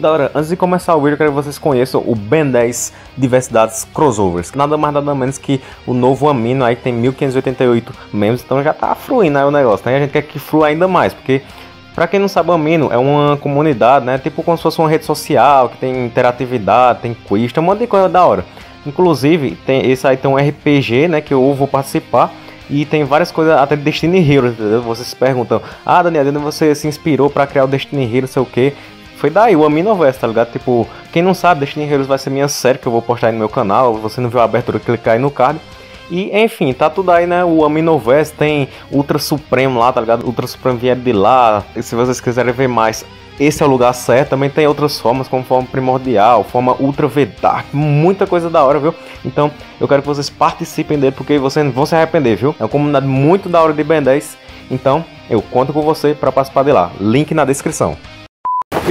Galera, antes de começar o vídeo, eu quero que vocês conheçam o Ben 10 Diversidades Crossovers. Nada mais nada menos que o novo Amino aí que tem 1588 membros, então já tá fluindo aí o negócio, né? A gente quer que flua ainda mais, porque Pra quem não sabe, o Amino é uma comunidade, né? Tipo como se fosse uma rede social, que tem interatividade, tem quiz, tem um monte de coisa da hora. Inclusive, tem esse aí tem um RPG, né? Que eu vou participar. E tem várias coisas, até Destiny Heroes, entendeu? Vocês se perguntam, ah, Daniel, você se inspirou para criar o Destiny Heroes, sei o que. Foi daí, o Aminoverse, tá ligado? Tipo, quem não sabe, Destiny Heroes vai ser minha série que eu vou postar aí no meu canal. Você não viu a abertura, clicar aí no card. E enfim, tá tudo aí, né? O Aminoverse tem Ultra Supremo lá, tá ligado? Ultra Supremo vier de lá. E se vocês quiserem ver mais, esse é o lugar certo. Também tem outras formas, como forma primordial, forma Ultra V-Dark, muita coisa da hora, viu? Então eu quero que vocês participem dele, porque vocês não vão se arrepender, viu? É uma comunidade muito da hora de Ben 10. Então eu conto com você para participar de lá. Link na descrição.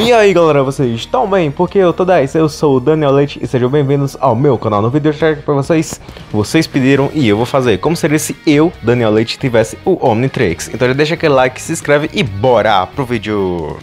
E aí galera, vocês estão bem? Porque eu tô 10, eu sou o Daniel Leite e sejam bem-vindos ao meu canal. No vídeo eu pra vocês, vocês pediram e eu vou fazer como seria se eu, Daniel Leite, tivesse o Omnitrix. Então já deixa aquele like, se inscreve e bora pro vídeo!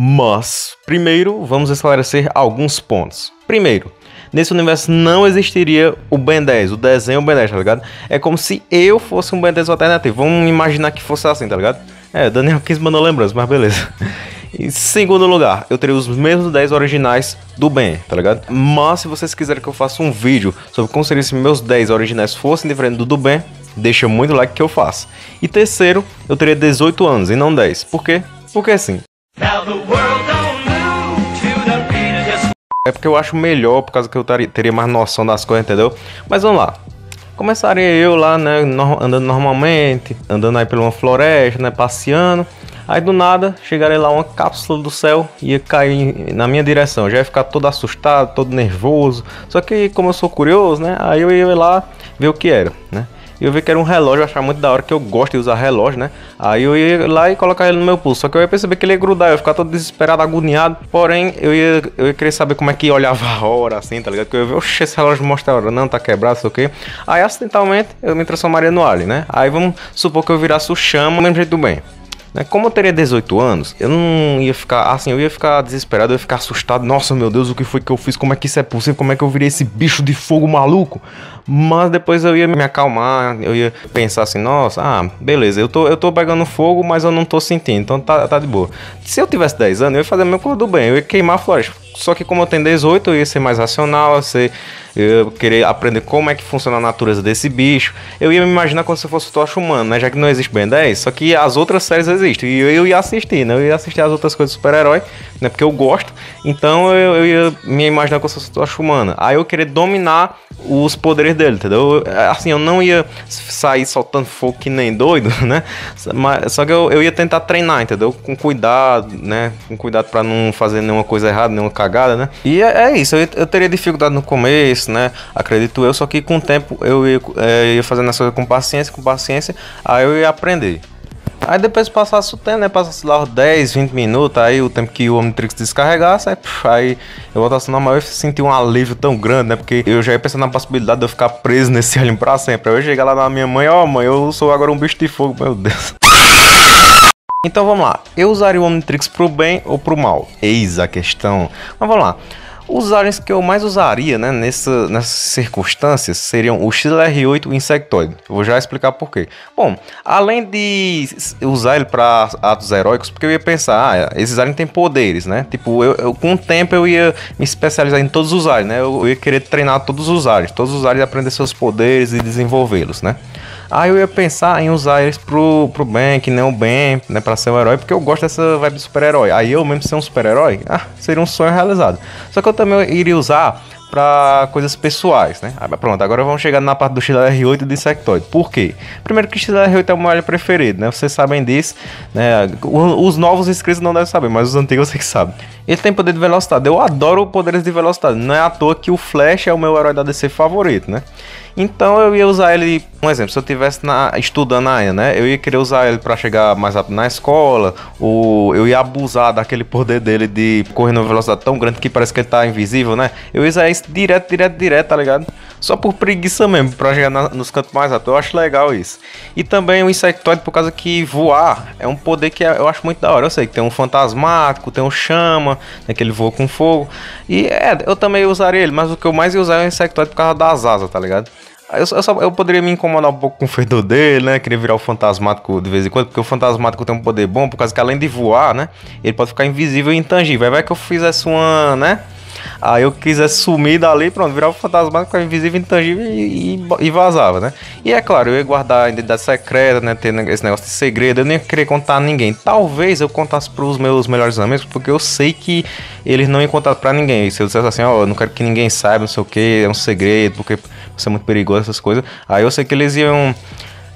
Mas, primeiro, vamos esclarecer alguns pontos. Primeiro, nesse universo não existiria o Ben 10, o desenho Ben 10, tá ligado? É como se eu fosse um Ben 10 alternativo. Vamos imaginar que fosse assim, tá ligado? É, Daniel quis mandar lembrança, mas beleza. Em segundo lugar, eu teria os mesmos 10 originais do Ben, tá ligado? Mas se vocês quiserem que eu faça um vídeo sobre como seria se meus 10 originais fossem diferentes do do Ben, deixa muito like que eu faço. E terceiro, eu teria 18 anos e não 10. Por quê? Porque assim. É porque eu acho melhor, por causa que eu teria mais noção das coisas, entendeu? Mas vamos lá. Começaria eu lá, né, andando normalmente, andando aí por uma floresta, né, passeando. Aí do nada, chegaria lá uma cápsula do céu, ia cair na minha direção. Já ia ficar todo assustado, todo nervoso. Só que como eu sou curioso, né, aí eu ia lá ver o que era, né. E eu vi que era um relógio, eu achava muito da hora que eu gosto de usar relógio, né? Aí eu ia lá e colocar ele no meu pulso. Só que eu ia perceber que ele ia grudar, eu ia ficar todo desesperado, agoniado. Porém, eu ia, eu ia querer saber como é que olhava a hora, assim, tá ligado? Que eu ia ver, oxe, esse relógio mostra a hora, não, tá quebrado, sei o quê. Aí acidentalmente eu me transformaria no Alien, né? Aí vamos supor que eu virasse o chama, do mesmo jeito do bem. Né? Como eu teria 18 anos, eu não ia ficar assim, eu ia ficar desesperado, eu ia ficar assustado. Nossa, meu Deus, o que foi que eu fiz? Como é que isso é possível? Como é que eu virei esse bicho de fogo maluco? Mas depois eu ia me acalmar, eu ia pensar assim, nossa, ah, beleza, eu tô, eu tô pegando fogo, mas eu não tô sentindo, então tá, tá de boa. Se eu tivesse 10 anos, eu ia fazer a mesma coisa do bem, eu ia queimar a floresta. Só que como eu tenho 18, eu ia ser mais racional, eu, ser, eu querer aprender como é que funciona a natureza desse bicho. Eu ia me imaginar como se fosse o Tocha Humano, né? Já que não existe Ben 10, só que as outras séries existem. E eu, eu ia assistir, né? Eu ia assistir as outras coisas de super-herói, né? Porque eu gosto. Então eu, eu ia me imaginar como se fosse o Tocha Humana. Aí eu querer dominar os poderes dele, entendeu? Assim, eu não ia sair soltando fogo que nem doido, né? Mas, só que eu, eu ia tentar treinar, entendeu? Com cuidado, né? Com cuidado para não fazer nenhuma coisa errada, nenhuma cagada, né? E é, é isso, eu, eu, teria dificuldade no começo, né? Acredito eu, só que com o tempo eu ia, é, ia fazendo as coisas com paciência, com paciência, aí eu ia aprender. Aí depois passasse o tempo, né? Passasse lá 10, 20 minutos, aí o tempo que o Omnitrix descarregasse, aí, puf, aí eu voltasse normal e senti um alívio tão grande, né? Porque eu já ia pensando na possibilidade de eu ficar preso nesse alien pra sempre. Aí eu chegar lá na minha mãe, ó oh, mãe, eu sou agora um bicho de fogo, meu Deus. Então vamos lá, eu usaria o Omnitrix pro bem ou pro mal? Eis a questão. Mas vamos lá. Os aliens que eu mais usaria né, nessa, nessas circunstâncias seriam o XLR8 e o Insectoid. Vou já explicar por quê. Bom, além de usar ele para atos heróicos, porque eu ia pensar, ah, esses aliens têm poderes, né? Tipo, eu, eu, com o tempo eu ia me especializar em todos os aliens, né? Eu, eu ia querer treinar todos os aliens, todos os aliens aprender seus poderes e desenvolvê-los, né? Aí eu ia pensar em usar eles pro, pro bem, que nem o bem, né? Pra ser um herói, porque eu gosto dessa vibe de super-herói. Aí eu mesmo ser um super-herói, ah, seria um sonho realizado. Só que eu também iria usar para coisas pessoais, né? Ah, pronto, agora vamos chegar na parte do XLR8 e do Insectoid. Por quê? Primeiro que o XLR8 é o meu alho preferido, né? Vocês sabem disso, né? Os novos inscritos não devem saber, mas os antigos vocês sabem. Ele tem poder de velocidade. Eu adoro poderes de velocidade. Não é à toa que o Flash é o meu herói da DC favorito, né? Então eu ia usar ele, um exemplo, se eu estivesse estudando ainda, né? Eu ia querer usar ele para chegar mais rápido na escola, ou eu ia abusar daquele poder dele de correr numa velocidade tão grande que parece que ele tá invisível, né? Eu ia usar isso direto, direto, direto, tá ligado? Só por preguiça mesmo, pra chegar na, nos cantos mais altos. Eu acho legal isso. E também o insectoide, por causa que voar é um poder que eu acho muito da hora. Eu sei que tem um fantasmático, tem um chama, que ele voa com fogo. E é, eu também usaria ele, mas o que eu mais ia usar é o insectoide por causa das asas, tá ligado? Eu, eu, só, eu poderia me incomodar um pouco com o fedor dele, né? Queria virar o fantasmático de vez em quando, porque o fantasmático tem um poder bom, por causa que além de voar, né? Ele pode ficar invisível e intangível. Aí vai que eu fizesse uma, né? Aí eu quisesse sumir dali, pronto, virava o fantasma, ficava invisível, intangível e, e, e, vazava, né? E é claro, eu ia guardar a identidade secreta, né? Ter esse negócio de segredo, eu nem ia querer contar a ninguém. Talvez eu contasse pros meus melhores amigos, porque eu sei que eles não iam contar pra ninguém. Se eu dissesse assim, ó, oh, eu não quero que ninguém saiba, não sei o que, é um segredo, porque isso é muito perigoso, essas coisas. Aí eu sei que eles iam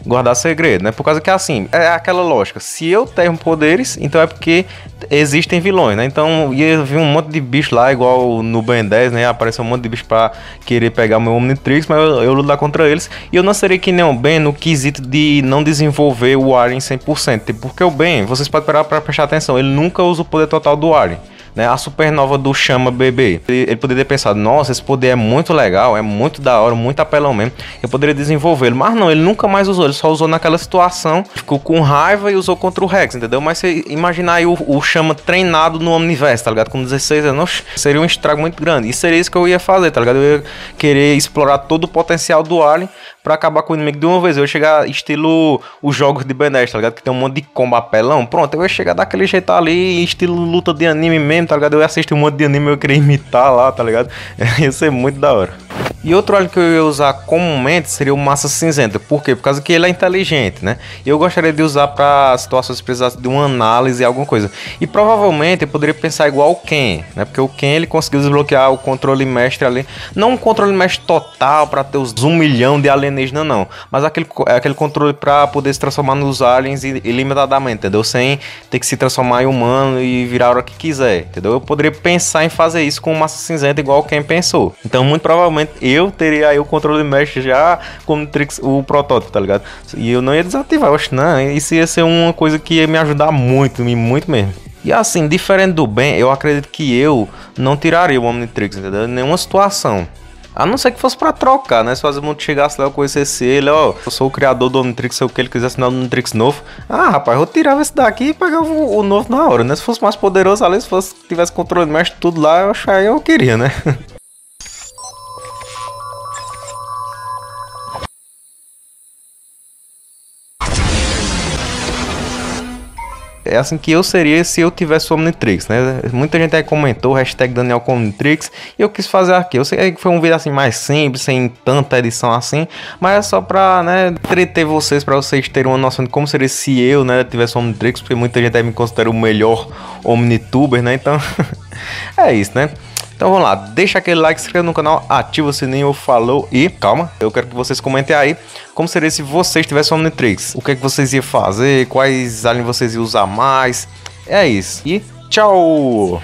guardar segredo, né? Por causa que assim, é aquela lógica. Se eu tenho poderes, então é porque existem vilões, né? Então ia vir um monte de bicho lá, igual no Ben 10, né? Apareceu um monte de bicho pra querer pegar meu Omnitrix, mas eu, eu lutar contra eles. E eu não serei que nem o Ben no quesito de não desenvolver o Alien 100%. Tipo, porque o Ben, vocês podem parar pra prestar atenção, ele nunca usa o poder total do Alien né? A supernova do Chama Bebê. Ele, ele poderia ter pensado, nossa, esse poder é muito legal, é muito da hora, muito apelão mesmo. Eu poderia desenvolvê-lo. Mas não, ele nunca mais usou, ele só usou naquela situação, ficou com raiva e usou contra o Rex, entendeu? Mas você imaginar aí o, o Chama treinado no Omniverse, tá ligado? Com 16 anos, seria um estrago muito grande. E seria isso que eu ia fazer, tá ligado? Eu ia querer explorar todo o potencial do Alien pra acabar com o inimigo de uma vez. Eu ia chegar estilo os jogos de Ben 10, tá ligado? Que tem um monte de combo apelão. Pronto, eu ia chegar daquele jeito ali, estilo luta de anime mesmo, tá ligado? Eu ia assistir um monte de anime, eu queria imitar lá, tá ligado? ia ser muito da hora. E outro óleo que eu ia usar comumente seria o massa cinzenta. Por quê? Por causa que ele é inteligente, né? Eu gostaria de usar para situações que precisassem de uma análise alguma coisa. E provavelmente eu poderia pensar igual o Ken, né? Porque o Ken ele conseguiu desbloquear o controle mestre ali. Não um controle mestre total para ter os um milhão de alienígenas, não. Mas aquele, aquele controle para poder se transformar nos aliens ilimitadamente, entendeu? Sem ter que se transformar em humano e virar a hora que quiser, entendeu? Eu poderia pensar em fazer isso com o massa cinzenta igual quem pensou. Então, muito provavelmente eu eu teria aí o controle mesh já como Trix, o protótipo, tá ligado? E eu não ia desativar, eu acho não, isso ia ser uma coisa que ia me ajudar muito, muito mesmo. E assim, diferente do bem, eu acredito que eu não tiraria o Omnitrix, entendeu? Em nenhuma situação. A não ser que fosse pra trocar, né? Se o Azimuth chegasse lá, eu conhecesse ele, ó, eu sou o criador do Omnitrix, sei o que ele quisesse dar o Omnitrix novo. Ah, rapaz, eu tirava esse daqui e pegava o, o, novo na hora, né? Se fosse mais poderoso, ali, se fosse, tivesse controle mestre tudo lá, eu acharia eu queria, né? é assim que eu seria se eu tivesse o Omnitrix, né? Muita gente aí comentou, hashtag Daniel com Omnitrix, e eu quis fazer aqui. Eu sei que foi um vídeo assim mais simples, sem tanta edição assim, mas é só pra, né, entreter vocês, pra vocês terem uma noção de como seria se eu, né, tivesse o Omnitrix, porque muita gente aí me considera o melhor Omnituber, né? Então, é isso, né? Então vamos lá, deixa aquele like, se inscreva no canal, ativa o sininho, falou e calma, eu quero que vocês comentem aí como seria se vocês tivessem Omnitrix. O que é que vocês iam fazer, quais aliens vocês iam usar mais. É isso. E tchau!